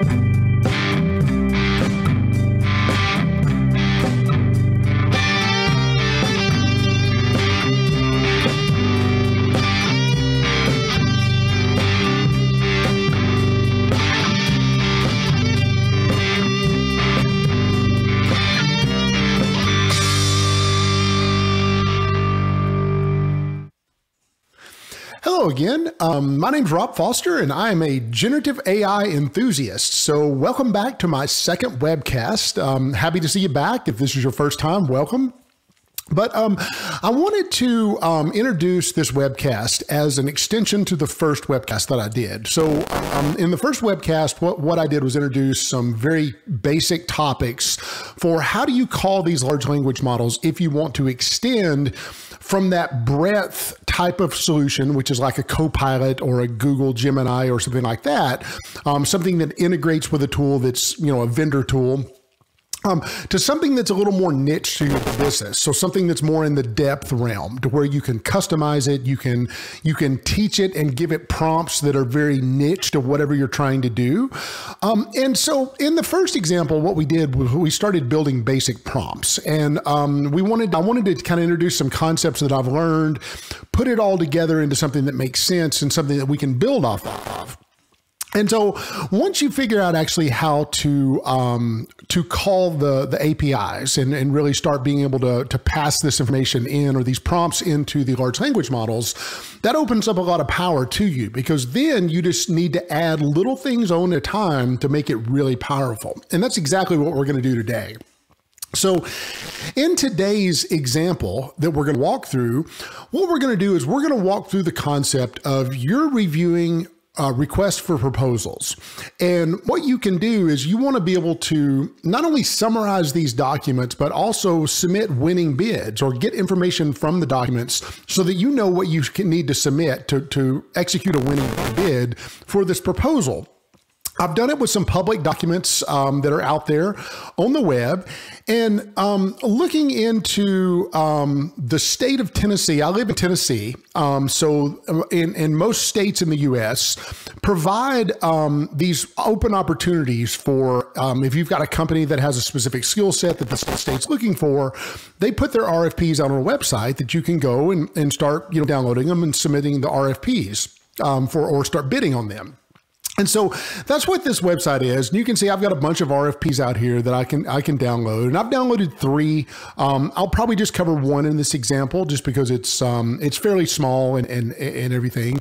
Hello again. Um, my name's Rob Foster, and I am a generative AI enthusiast. So, welcome back to my second webcast. Um, happy to see you back. If this is your first time, welcome. But um, I wanted to um, introduce this webcast as an extension to the first webcast that I did. So, um, in the first webcast, what, what I did was introduce some very basic topics for how do you call these large language models if you want to extend from that breadth type of solution, which is like a Copilot or a Google Gemini or something like that, um, something that integrates with a tool that's you know a vendor tool um, to something that's a little more niche to your business. So something that's more in the depth realm to where you can customize it, you can you can teach it and give it prompts that are very niche to whatever you're trying to do. Um, and so in the first example, what we did was we started building basic prompts, and um, we wanted I wanted to kind of introduce some concepts that I've learned, put it all together into something that makes sense and something that we can build off of. And so once you figure out actually how to um, to call the the APIs and, and really start being able to, to pass this information in or these prompts into the large language models, that opens up a lot of power to you because then you just need to add little things on a time to make it really powerful. And that's exactly what we're going to do today. So, in today's example that we're going to walk through, what we're going to do is we're going to walk through the concept of you're reviewing uh, request for proposals. And what you can do is you want to be able to not only summarize these documents, but also submit winning bids or get information from the documents so that you know what you need to submit to, to execute a winning bid for this proposal. I've done it with some public documents um, that are out there on the web. And um, looking into um, the state of Tennessee, I live in Tennessee. Um, so, uh, in, in most states in the US, provide um, these open opportunities for um, if you've got a company that has a specific skill set that the state's looking for, they put their RFPs on a website that you can go and, and start you know, downloading them and submitting the RFPs for or start bidding on them. And so that's what this website is. And you can see I've got a bunch of RFPs out here that I can I can download, and I've downloaded three. Um, I'll probably just cover one in this example, just because it's um, it's fairly small and and and everything.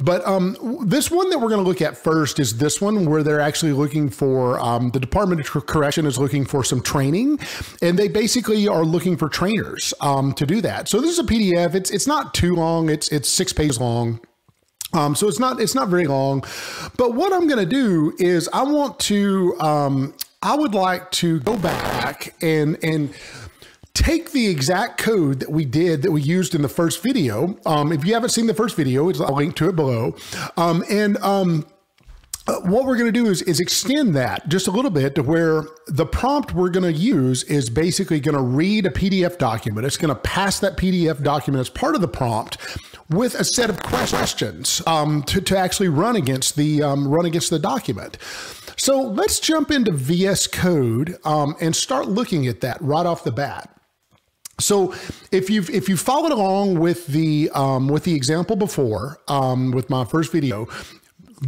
But um, this one that we're going to look at first is this one, where they're actually looking for um, the Department of Correction is looking for some training, and they basically are looking for trainers um, to do that. So this is a PDF. It's it's not too long. It's it's six pages long. Um, so it's not it's not very long, but what I'm going to do is I want to um, I would like to go back and and take the exact code that we did that we used in the first video. Um, if you haven't seen the first video, it's a link to it below, um, and um, what we're going to do is, is extend that just a little bit to where the prompt we're going to use is basically going to read a PDF document. It's going to pass that PDF document as part of the prompt with a set of questions um, to, to actually run against the um, run against the document. So let's jump into VS Code um, and start looking at that right off the bat. So if you've if you followed along with the um, with the example before um, with my first video,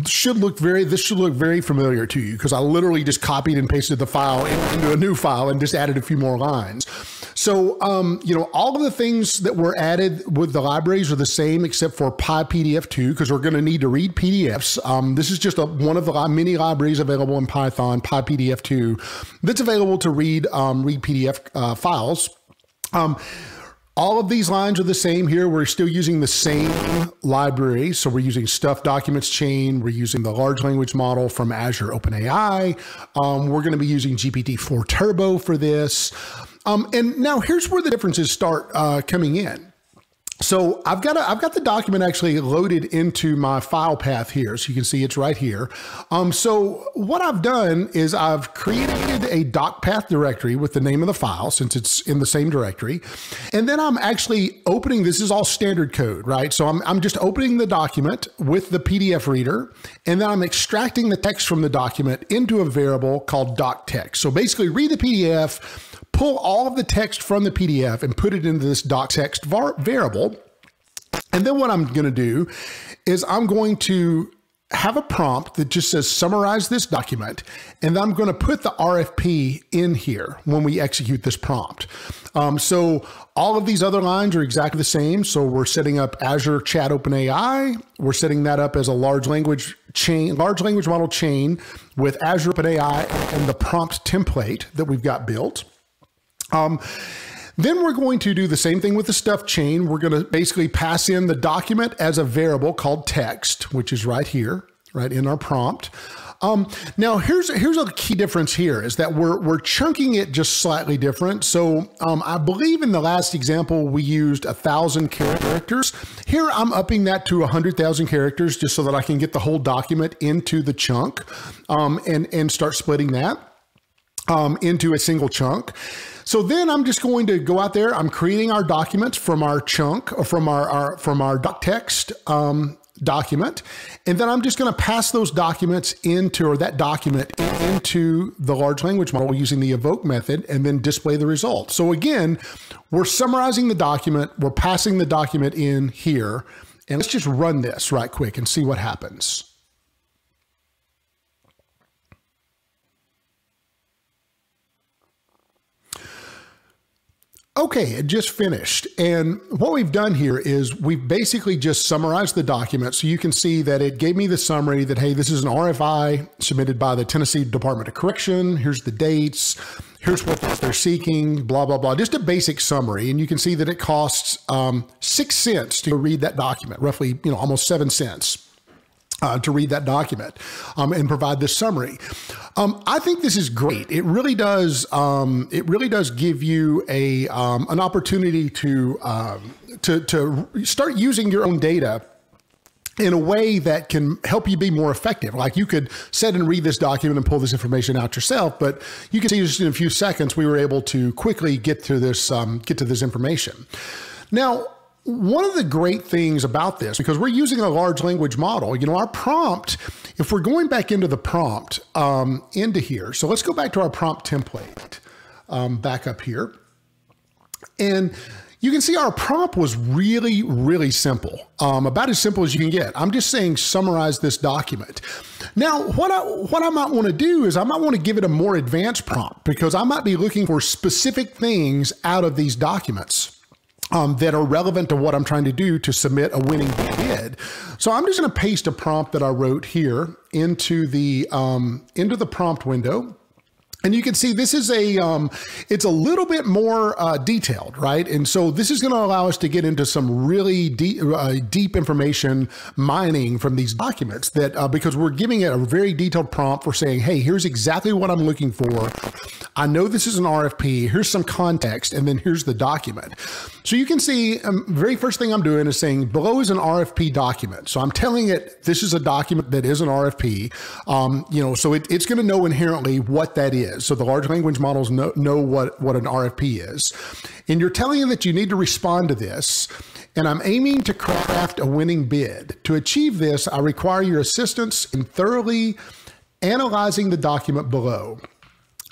should look very this should look very familiar to you because I literally just copied and pasted the file into a new file and just added a few more lines. So um, you know all of the things that were added with the libraries are the same except for PyPDF2 because we're going to need to read PDFs. Um, this is just a, one of the many libraries available in Python, PyPDF2, that's available to read um, read PDF uh, files. All of these lines are the same here. We're still using the same library. So we're using Stuff Documents Chain. We're using the large language model from Azure OpenAI. Um, we're going to be using GPT-4 Turbo for this. Um, and now here's where the differences start uh, coming in. So I've got a, I've got the document actually loaded into my file path here, so you can see it's right here. Um, so what I've done is I've created a doc path directory with the name of the file since it's in the same directory, and then I'm actually opening. This is all standard code, right? So I'm I'm just opening the document with the PDF reader, and then I'm extracting the text from the document into a variable called doc text. So basically, read the PDF pull all of the text from the PDF and put it into this doctext variable. And then what I'm going to do is I'm going to have a prompt that just says summarize this document, and I'm going to put the RFP in here when we execute this prompt. Um, so all of these other lines are exactly the same. So we're setting up Azure Chat OpenAI. We're setting that up as a large language chain, large language model chain with Azure OpenAI and the prompt template that we've got built. Um, then we're going to do the same thing with the stuff chain. We're going to basically pass in the document as a variable called text, which is right here, right in our prompt. Um, now here's here's a key difference here is that we're we're chunking it just slightly different. So um, I believe in the last example we used a thousand characters. Here I'm upping that to a hundred thousand characters just so that I can get the whole document into the chunk um, and and start splitting that um, into a single chunk. So then I'm just going to go out there. I'm creating our documents from our chunk or from our, our from our text um, document. And then I'm just going to pass those documents into or that document into the large language model using the invoke method and then display the result. So again, we're summarizing the document. We're passing the document in here. And let's just run this right quick and see what happens. Okay, it just finished. And what we've done here is we've basically just summarized the document. So you can see that it gave me the summary that, hey, this is an RFI submitted by the Tennessee Department of Correction. Here's the dates. Here's what they're seeking, blah, blah, blah. Just a basic summary. And you can see that it costs um, six cents to read that document, roughly, you know, almost seven cents uh, to read that document um, and provide this summary. Um, I think this is great. It really does. Um, it really does give you a um, an opportunity to um, to to start using your own data in a way that can help you be more effective. Like you could sit and read this document and pull this information out yourself, but you can see just in a few seconds we were able to quickly get to this um, get to this information. Now one of the great things about this, because we're using a large language model, you know, our prompt, if we're going back into the prompt um, into here, so let's go back to our prompt template um, back up here. And you can see our prompt was really, really simple, um, about as simple as you can get. I'm just saying summarize this document. Now, what I, what I might want to do is I might want to give it a more advanced prompt because I might be looking for specific things out of these documents um, that are relevant to what I'm trying to do to submit a winning bid. So I'm just going to paste a prompt that I wrote here into the um, into the prompt window. And you can see this is a, um, it's a little bit more uh, detailed, right? And so this is going to allow us to get into some really deep, uh, deep information mining from these documents that, uh, because we're giving it a very detailed prompt for saying, hey, here's exactly what I'm looking for. I know this is an RFP. Here's some context, and then here's the document. So you can see, um, very first thing I'm doing is saying below is an RFP document. So I'm telling it this is a document that is an RFP. Um, you know, so it, it's going to know inherently what that is. So the large language models know, know what what an RFP is, and you're telling it that you need to respond to this. And I'm aiming to craft a winning bid. To achieve this, I require your assistance in thoroughly analyzing the document below.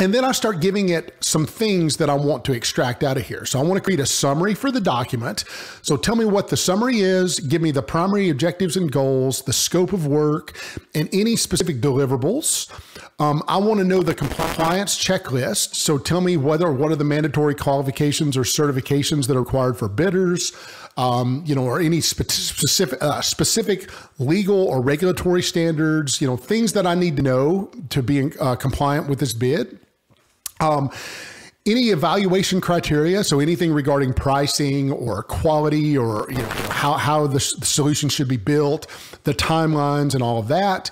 And then I start giving it some things that I want to extract out of here. So I want to create a summary for the document. So tell me what the summary is, give me the primary objectives and goals, the scope of work, and any specific deliverables. Um, I want to know the compliance checklist. So tell me whether what are the mandatory qualifications or certifications that are required for bidders. Um, you know, or any specific uh, specific legal or regulatory standards, you know, things that I need to know to be uh, compliant with this bid. Um, any evaluation criteria, so anything regarding pricing or quality or you know how, how the, the solution should be built, the timelines and all of that.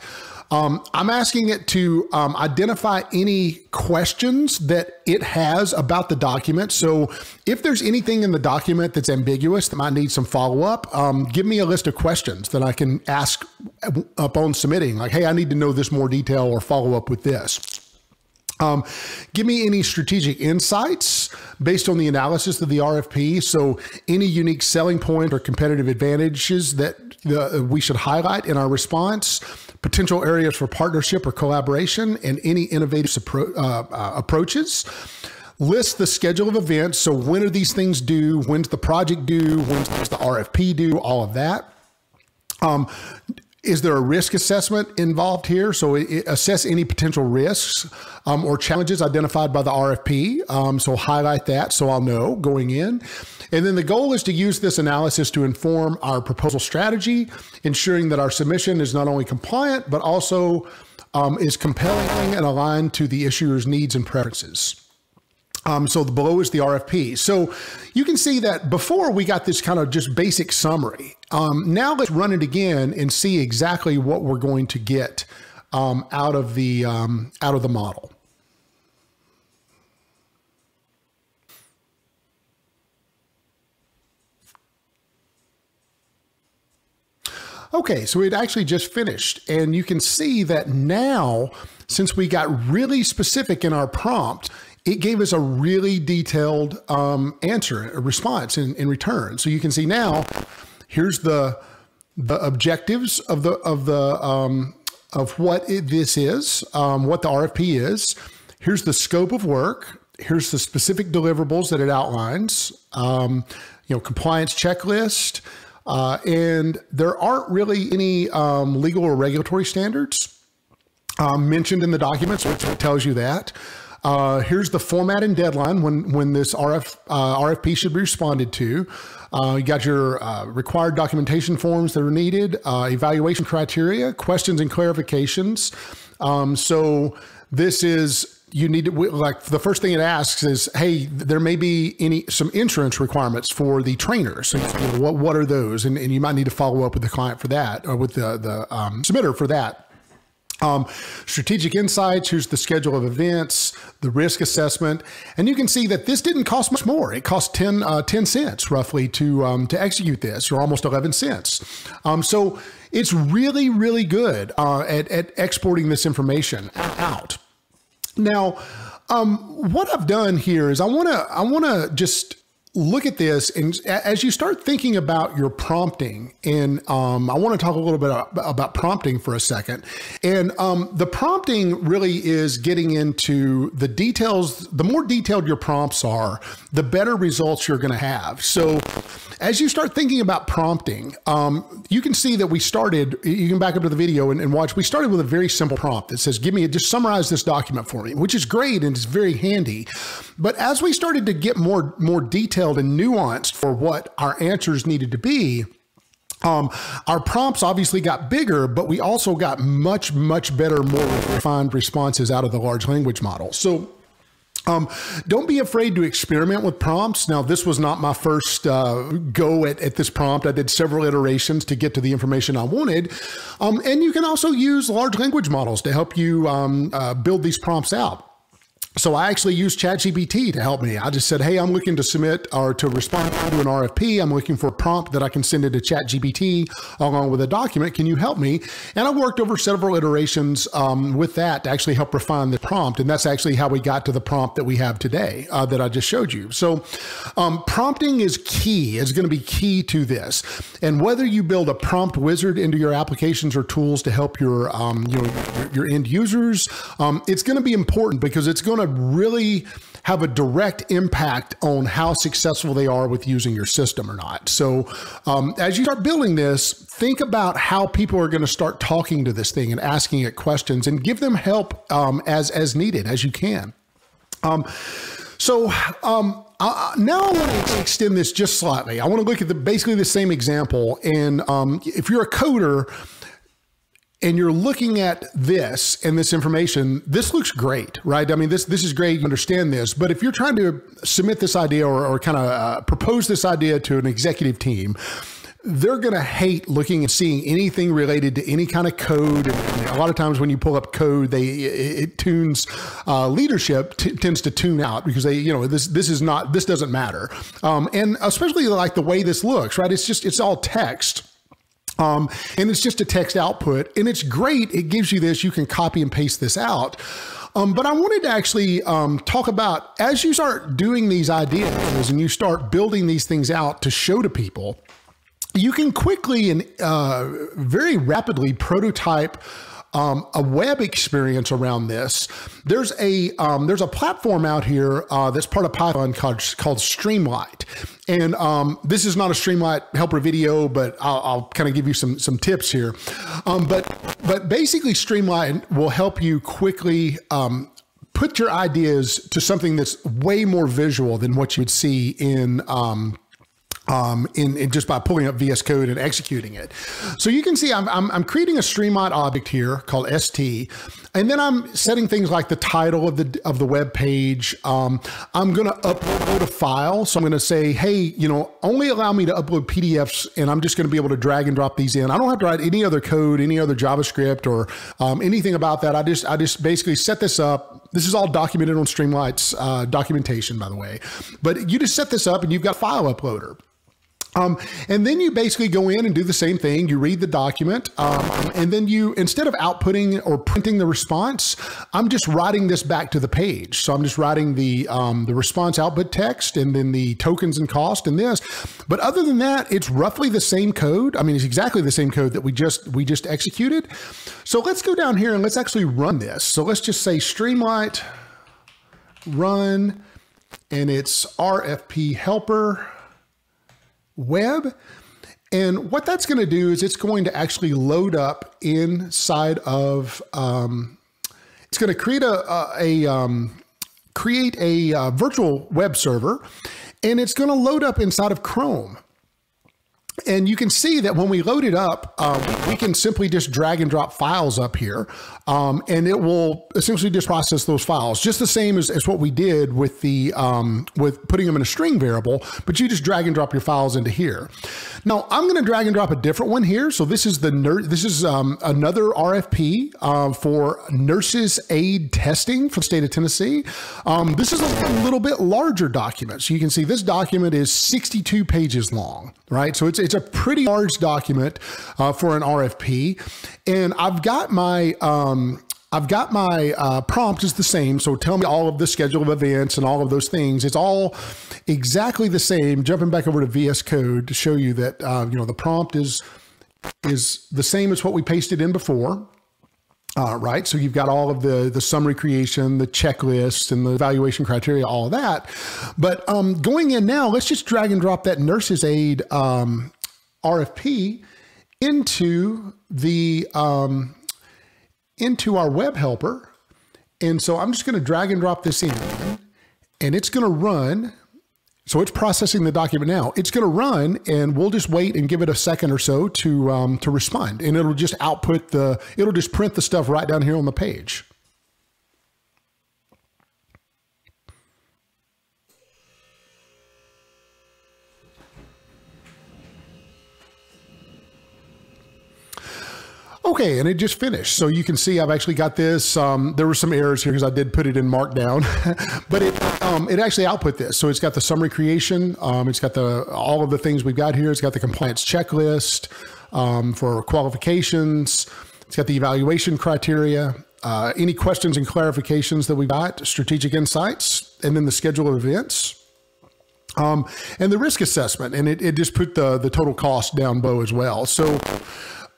Um, I'm asking it to um, identify any questions that it has about the document. So if there's anything in the document that's ambiguous that might need some follow up, um, give me a list of questions that I can ask upon submitting. Like, hey, I need to know this more detail or follow up with this. Um, give me any strategic insights based on the analysis of the RFP. So, any unique selling point or competitive advantages that uh, we should highlight in our response, potential areas for partnership or collaboration, and any innovative appro- uh, uh, approaches. List the schedule of events. So, when are these things due? When's the project due? When's the RFP due? All of that. Um, is there a risk assessment involved here? So assess any potential risks um, or challenges identified by the RFP. Um, so highlight that so I'll know going in. And then the goal is to use this analysis to inform our proposal strategy, ensuring that our submission is not only compliant, but also um, is compelling and aligned to the issuer's needs and preferences. Um, so the below is the RFP. So you can see that before we got this kind of just basic summary. Um, now let's run it again and see exactly what we're going to get um, out of the um, out of the model. Okay, so it actually just finished, and you can see that now, since we got really specific in our prompt, it gave us a really detailed um, answer, a response in, in return. So you can see now, here's the the objectives of the of the um, of what it, this is, um, what the RFP is. Here's the scope of work. Here's the specific deliverables that it outlines. Um, you know, compliance checklist, uh, and there aren't really any um, legal or regulatory standards um, mentioned in the documents, which tells you that. Uh, here's the format and deadline when when this RF uh, RFP should be responded to. Uh, you got your uh, required documentation forms that are needed, uh, evaluation criteria, questions and clarifications. Um, so this is you need to like the first thing it asks is, hey, there may be any some insurance requirements for the trainers. So what what are those? And, and you might need to follow up with the client for that or with the the um, submitter for that. Um, strategic insights, here's the schedule of events, the risk assessment. And you can see that this didn't cost much more. It cost 10, uh, 10 cents roughly to, um, to execute this, or almost 11 cents. Um, so it's really, really good uh, at, at exporting this information out. Now, um, what I've done here is I want to I want to just look at this and as you start thinking about your prompting and um, i want to talk a little bit about prompting for a second. And um, the prompting really is getting into the details the more detailed your prompts are the better results you're going to have. So as you start thinking about prompting um, you can see that we started you can back up to the video and, and watch we started with a very simple prompt that says give me a, just summarize this document for me which is great and it's very handy. But as we started to get more more detail detailed and nuanced for what our answers needed to be. Um, our prompts obviously got bigger, but we also got much, much better, more refined responses out of the large language model. So um, don't be afraid to experiment with prompts. Now, this was not my first uh, go at, at, this prompt. I did several iterations to get to the information I wanted. Um, and you can also use large language models to help you um, uh, build these prompts out. So I actually used ChatGPT to help me. I just said, "Hey, I'm looking to submit or to respond to an RFP. I'm looking for a prompt that I can send into ChatGPT along with a document. Can you help me?" And I worked over several iterations um, with that to actually help refine the prompt. And that's actually how we got to the prompt that we have today uh, that I just showed you. So um, prompting is key. It's going to be key to this. And whether you build a prompt wizard into your applications or tools to help your um, you know your, your end users, um, it's going to be important because it's going to really have a direct impact on how successful they are with using your system or not. So, um, as you start building this, think about how people are going to start talking to this thing and asking it questions, and give them help um, as as needed as you can. Um, so uh, now I want to extend this just slightly. I want to look at the basically the same example, and um, if you're a coder and you're looking at this and this information, this looks great, right? I mean, this this is great. You understand this, but if you're trying to submit this idea or, or kind of uh, propose this idea to an executive team, they're going to hate looking and seeing anything related to any kind of code. And a lot of times when you pull up code, they it, it tunes uh, leadership tends to tune out because they you know this this is not this doesn't matter. Um, and especially like the way this looks, right? It's just it's all text. Um, and it's just a text output, and it's great. It gives you this. You can copy and paste this out. Um, but I wanted to actually um, talk about as you start doing these ideas and you start building these things out to show to people, you can quickly and uh, very rapidly prototype um, a web experience around this. There's a um, there's a platform out here uh, that's part of Python called, called Streamlit, and um, this is not a Streamlit helper video, but I'll, I'll kind of give you some some tips here. Um, but but basically, Streamlit will help you quickly um, put your ideas to something that's way more visual than what you'd see in um, um, in, in, just by pulling up VS Code and executing it. So you can see I'm, I'm, I'm, creating a Streamlit object here called ST, and then I'm setting things like the title of the of the web page. Um, I'm going to upload a file, so I'm going to say, hey, you know, only allow me to upload PDFs, and I'm just going to be able to drag and drop these in. I don't have to write any other code, any other JavaScript, or um, anything about that. I just I just basically set this up. This is all documented on Streamlit's uh, documentation, by the way. But you just set this up, and you've got file uploader. Um, and then you basically go in and do the same thing. You read the document, um, and then you, instead of outputting or printing the response, I'm just writing this back to the page. So I'm just writing the um, the response output text, and then the tokens and cost, and this. But other than that, it's roughly the same code. I mean, it's exactly the same code that we just we just executed. So let's go down here and let's actually run this. So let's just say Streamlit run, and it's RFP helper web. And what that's going to do is it's going to actually load up inside of, um, it's going to create a, a, a um, create a uh, virtual web server and it's going to load up inside of Chrome. And you can see that when we load it up, um, we can simply just drag and drop files up here, um, and it will essentially just process those files, just the same as, as what we did with the um, with putting them in a string variable. But you just drag and drop your files into here. Now I'm going to drag and drop a different one here. So this is the this is um, another RFP uh, for nurses aid testing for the state of Tennessee. Um, this is a little bit larger document, so you can see this document is 62 pages long, right? So it's it's a pretty large document uh, for an RFP, and I've got my um, I've got my uh, prompt is the same. So tell me all of the schedule of events and all of those things. It's all exactly the same. Jumping back over to VS Code to show you that uh, you know the prompt is is the same as what we pasted in before. Uh, right. So you've got all of the, the summary creation, the checklist, and the evaluation criteria, all that. But um, going in now, let's just drag and drop that nurse's aid um, RFP into the um, into our web helper. And so I'm just going to drag and drop this in and it's going to run. So it's processing the document now. It's going to run and we'll just wait and give it a second or so to, um, to respond. And it'll just output the, it'll just print the stuff right down here on the page. Okay, and it just finished. So you can see I've actually got this. Um, there were some errors here because I did put it in Markdown, but it um, it actually output this. So it's got the summary creation. Um, it's got the all of the things we've got here. It's got the compliance checklist um, for qualifications. It's got the evaluation criteria. Uh, any questions and clarifications that we got, strategic insights, and then the schedule of events. Um, and the risk assessment, and it, it just put the the total cost down below as well. So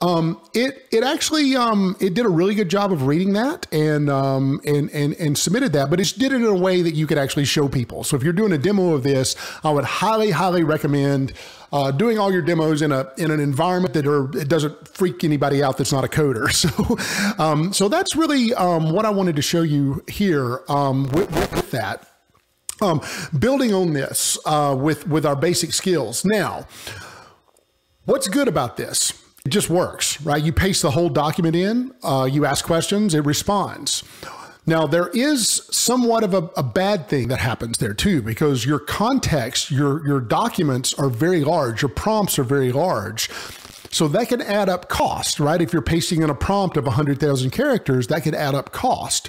um, it it actually um, it did a really good job of reading that and um, and and and submitted that, but it did it in a way that you could actually show people. So if you're doing a demo of this, I would highly highly recommend uh, doing all your demos in a in an environment that are, it doesn't freak anybody out that's not a coder. So um, so that's really um, what I wanted to show you here um, with, with, that. Um, building on this uh, with with our basic skills. Now, what's good about this? It just works, right? You paste the whole document in, uh, you ask questions, it responds. Now, there is somewhat of a, a, bad thing that happens there too, because your context, your, your documents are very large, your prompts are very large. So that can add up cost, right? If you're pasting in a prompt of 100,000 characters, that could add up cost.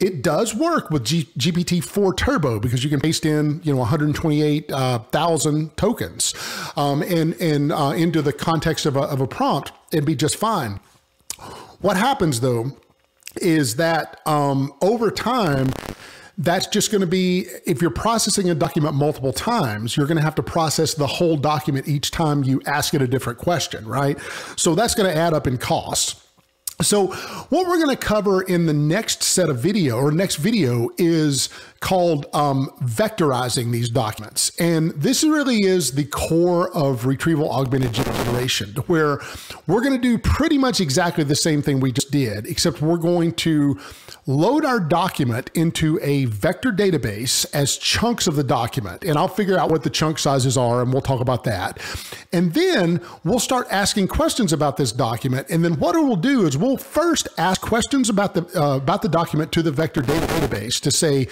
It does work with G- GPT-4 Turbo because you can paste in, you know, 128,000 uh, tokens um, and, and uh, into the context of a, of a prompt, it'd be just fine. What happens though is that um, over time, that's just going to be if you're processing a document multiple times you're going to have to process the whole document each time you ask it a different question right? So that's going to add up in costs so what we're going to cover in the next set of video or next video is called um, vectorizing these documents. And this really is the core of retrieval augmented generation, where we're going to do pretty much exactly the same thing we just did, except we're going to load our document into a vector database as chunks of the document. And I'll figure out what the chunk sizes are, and we'll talk about that. And then we'll start asking questions about this document. And then what it will do is we'll first ask questions about the uh, about the document to the vector data database to say,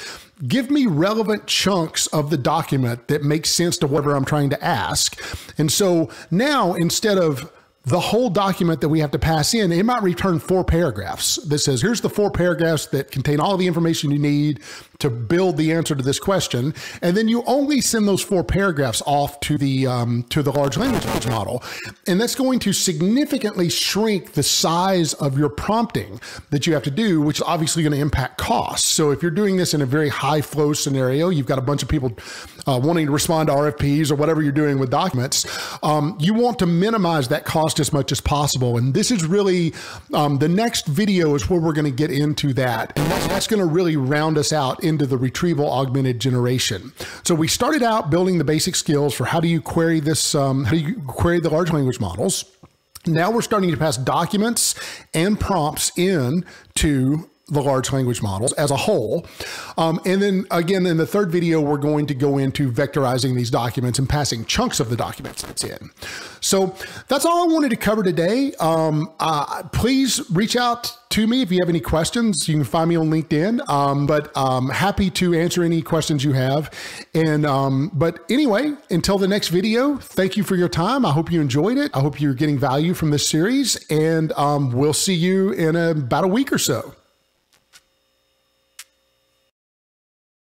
give me relevant chunks of the document that makes sense to whatever I'm trying to ask. And so now instead of the whole document that we have to pass in, it might return four paragraphs that says, here's the four paragraphs that contain all the information you need to build the answer to this question. And then you only send those four paragraphs off to the, um, to the large language model. And that's going to significantly shrink the size of your prompting that you have to do, which is obviously going to impact costs. So if you're doing this in a very high flow scenario, you've got a bunch of people uh, wanting to respond to RFPs or whatever you're doing with documents, um, you want to minimize that cost as much as possible. And this is really um, the next video is where we're going to get into that. And that's, that's going to really round us out into the retrieval augmented generation. So we started out building the basic skills for how do you query this, um, how do you query the large language models. Now we're starting to pass documents and prompts in to the large language models as a whole. Um, and then again, in the third video, we're going to go into vectorizing these documents and passing chunks of the documents that's in. So that's all I wanted to cover today. Um, uh, please reach out to me if you have any questions. You can find me on LinkedIn. Um, but um, happy to answer any questions you have. And um, but anyway, until the next video, thank you for your time. I hope you enjoyed it. I hope you're getting value from this series, and um, we'll see you in about a week or so.